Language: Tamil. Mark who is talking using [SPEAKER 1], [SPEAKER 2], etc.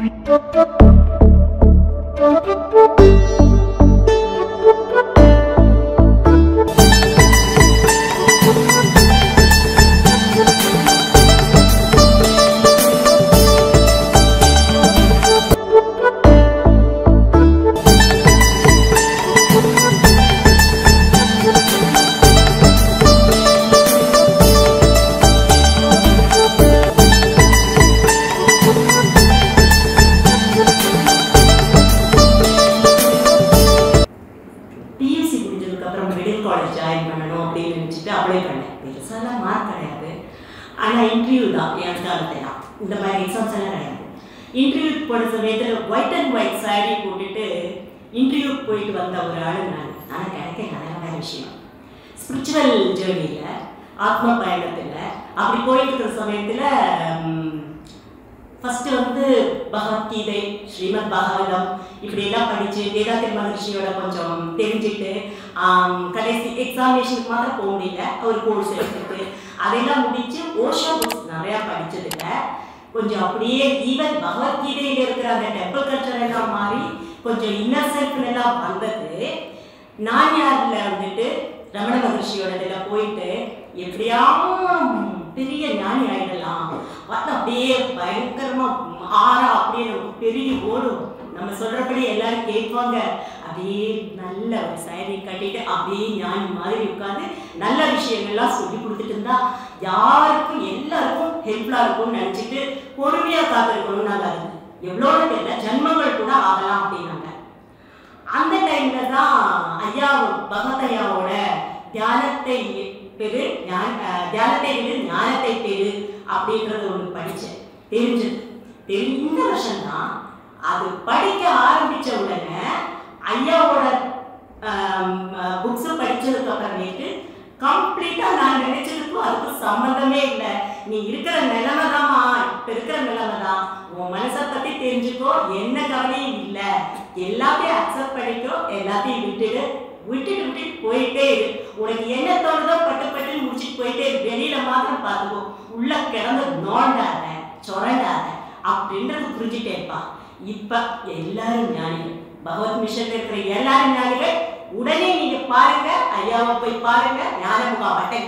[SPEAKER 1] Thank you. காலேஜ் ஜாயின் பண்ணணும் அப்படின்னு நினச்சிட்டு அப்ளை பண்ணேன். பெருசாலாம் மார்க் கிடையாது. ஆனால் இன்டர்வியூ தான். என் காலத்தைலாம் இந்த மாதிரி எக்ஸாம்ஸ் எல்லாம் கிடையாது. இன்டர்வியூ போன சமயத்தில் ஒயிட் அண்ட் ஒயிட் saree போட்டுட்டு இன்டர்வியூக்கு போயிட்டு வந்த ஒரு ஆளு நான். ஆனால் கிடைக்க நல்ல விஷயம். ஸ்பிரிச்சுவல் ஜேர்னியில் ஆத்ம பயணத்தில் அப்படி போயிட்டு இருக்கிற சமயத்தில் ஃபஸ்ட்டு வந்து பகவத்கீதை ஸ்ரீமத் பாகவதம். இப்படி எல்லாம் படித்து வேதாத்திரி மகர்ஷியோட கொஞ்சம் தெரிஞ்சுட்டு கடைசி எக்ஸாமினேஷனுக்கு மாத்திரம் போக முடியல. ஒரு கோர்ஸ் எடுத்துட்டு அதெல்லாம் முடிச்சு ஓஷோ புக்ஸ் நிறையா படிச்சதுல கொஞ்சம் அப்படியே ஈவன் பகவத்கீதையில் இருக்கிற அந்த டெம்பிள் கல்ச்சர் எல்லாம் மாறி கொஞ்சம் இன்னர் செல்ஃப்ல எல்லாம் வந்தது. நான் யாரில் வந்துட்டு ரமண மகர்ஷியோட இதில் போயிட்டு எப்படியாவும் பெரிய ஞானி ஆயிடலாம். பார்த்தா அப்படியே பயங்கரமா ஆறா அப்படியே நமக்கு பெரிய ஓடும். நம்ம சொல்றபடி எல்லாரும் கேட்பாங்க. அப்படியே நல்ல ஒரு சாரி கட்டிட்டு அப்படியே ஞானி மாதிரி உட்காந்து நல்ல விஷயங்கள்லாம் சொல்லி கொடுத்துட்டு இருந்தா யாருக்கும் எல்லாருக்கும் ஹெல்ப்ஃபுல்லா இருக்கும்னு நினச்சிட்டு பொறுமையாக காத்திருக்கணும்னு நாங்கள் அது. எவ்வளோன்னு தெரியல. ஜென்மங்கள் கூட ஆகலாம் அப்படின்னாங்க அந்த டைம்ல தான் ஐயா பகவத் ஐயாவோட தியானத்தை பெரு தியானத்தை விடு ஞானத்தை பெரு அப்படின்றத ஒன்று படித்தேன் தெரிஞ்சது. தெரி வருஷம்தான் வருஷம் தான் அது படிக்க ஆரம்பிச்ச உடனே ஐயாவோட புக்ஸ் படித்ததுக்கு அப்புறமேட்டு கம்ப்ளீட்டாக நான் நினைச்சதுக்கும் அதுக்கும் சம்மந்தமே இல்லை. நீ இருக்கிற நிலைமை தான்மா இப்போ இருக்கிற நிலைமை தான் உன் மனசை பற்றி தெரிஞ்சுக்கோ. என்ன கவலையும் இல்லை. எல்லாத்தையும் அக்செப்ட் பண்ணிக்கோ. எல்லாத்தையும் விட்டுடு. விட்டுட்டு விட்டுட்டு போயிட்டே இரு. உனக்கு என்ன தோணுதோ பட்டு பட்டு முடிச்சுட்டு போயிட்டே இரு. வெளியில மாத்திரம் பார்த்துக்கோ. உள்ள கிடந்து நோண்டாத சொரண்டாத அப்படின்றது புரிஞ்சுட்டேப்பா இப்ப எல்லாரும் ஞானிகள். பகவத் மிஷன்ல இருக்கிற எல்லாரும் ஞானிகள் உடனே நீங்க பாருங்க ஐயாவை போய் பாருங்க ஞானமுகா வட்டை